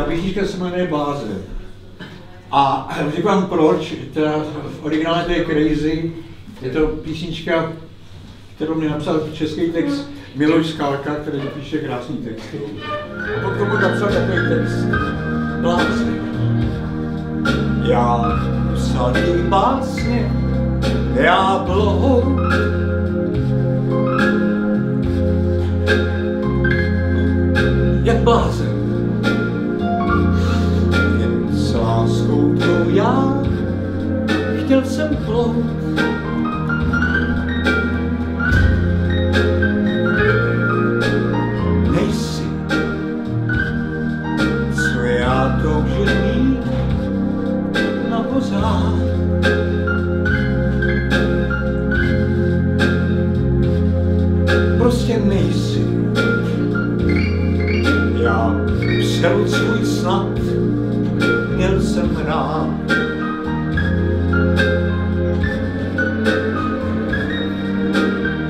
Ta písnička se jmenuje Blázen. A říkám proč, teda v originále to je Crazy, je to písnička, kterou mi napsal český text Miloš Skalka, který píše krásný text. A potom mu napsal takový text. Blázen. Já psal ty básně, já blohou, láskou tvou já chtěl jsem plout. Nejsi, co já toužil mít na pořád. Prostě nejsi, já svůj snad, měl jsem rád.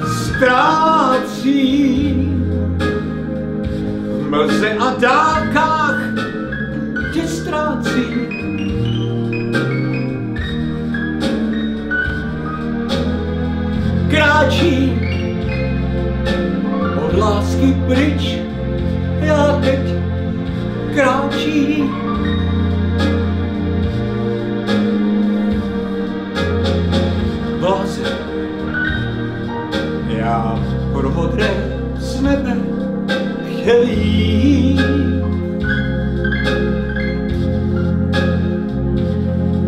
Ztrácí v mlze a dálkách tě ztrácí. Kráčí od lásky pryč, já teď kráčí. Z nebe chtěl jít.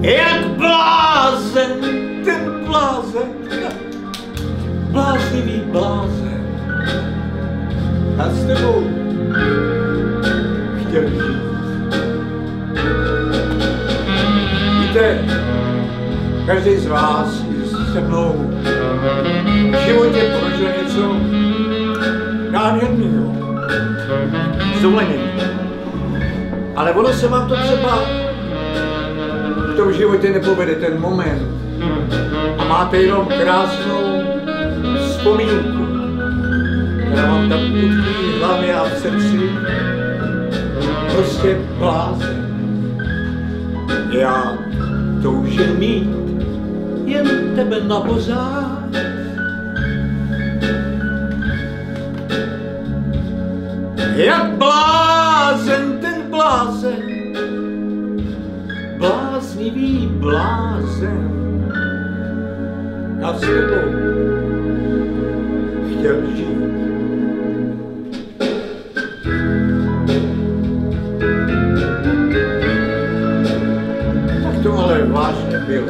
Jak blázen, ten blázen, bláznivý blázen, a s tebou chtěl žít. Víte, každý z vás se mnou v životě prožil něco nádherného, zdoleněného. Ale ono se vám to třeba v tom životě nepovede ten moment a máte jenom krásnou vzpomínku, která vám tam utkví v hlavě a v srdci. Prostě blázen. Já toužil mít jen tebe na pořád. Blázen, a s tebou chtěl žít. Tak to ale vážně bylo.